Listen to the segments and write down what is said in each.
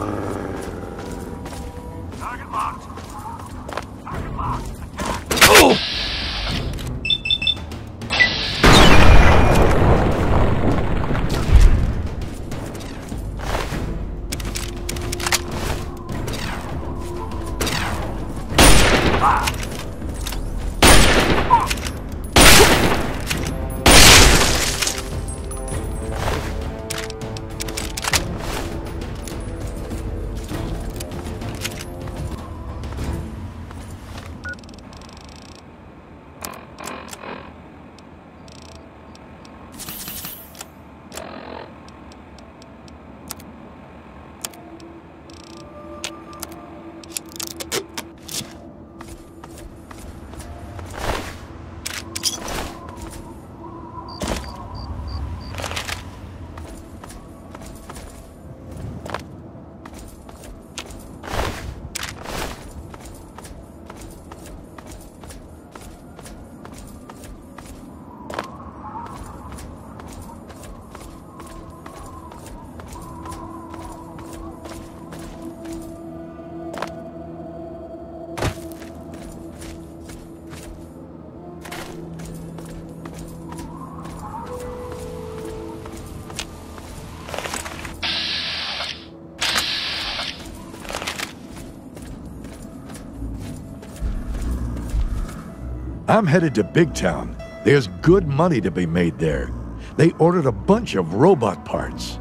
Grrrr. I'm headed to Big Town. There's good money to be made there. They ordered a bunch of robot parts.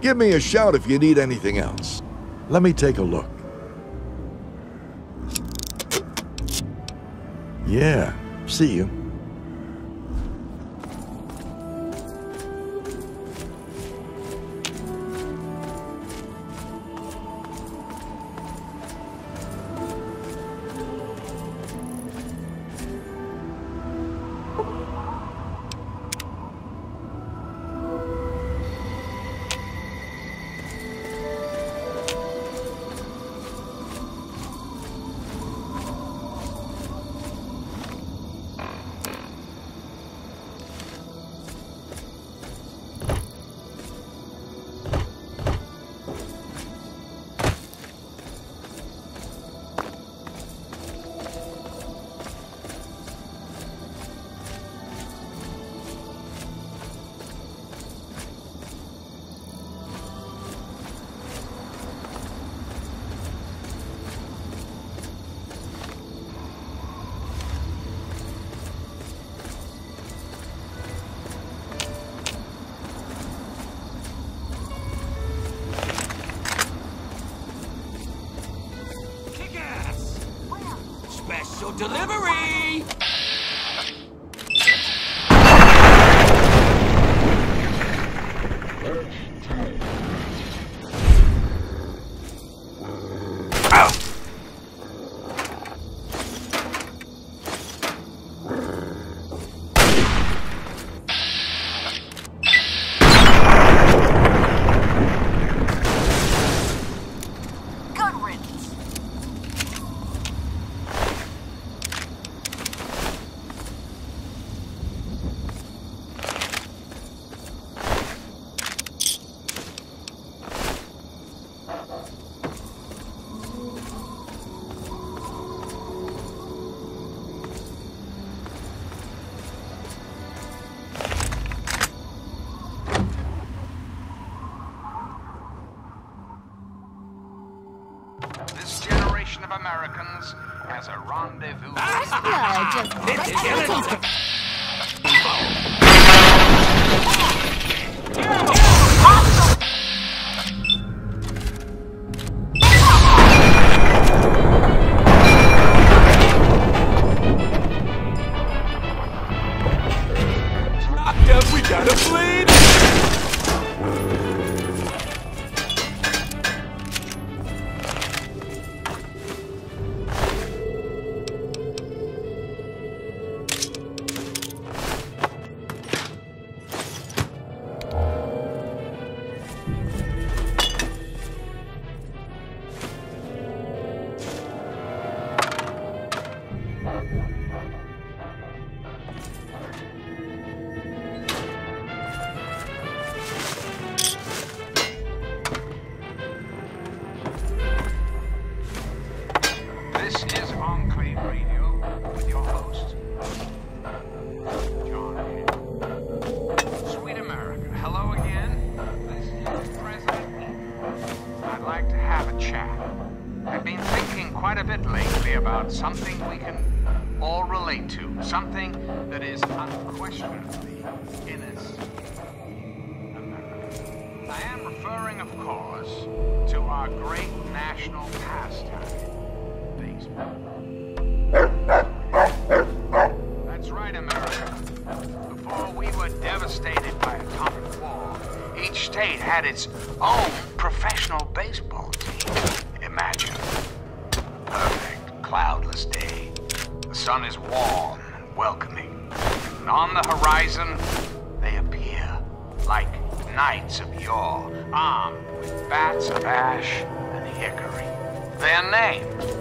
Give me a shout if you need anything else. Let me take a look. Yeah, see you. Delivery! Americans has a rendezvous. Blood just something we can all relate to, something that is unquestionably in us. I am referring, of course, to our great national pastime, baseball. That's right, America. Before we were devastated by atomic war, each state had its own professional baseball team. Imagine. Perfect, cloudless day. The sun is warm and welcoming. And on the horizon, they appear like knights of yore, armed with bats of ash and hickory. Their name.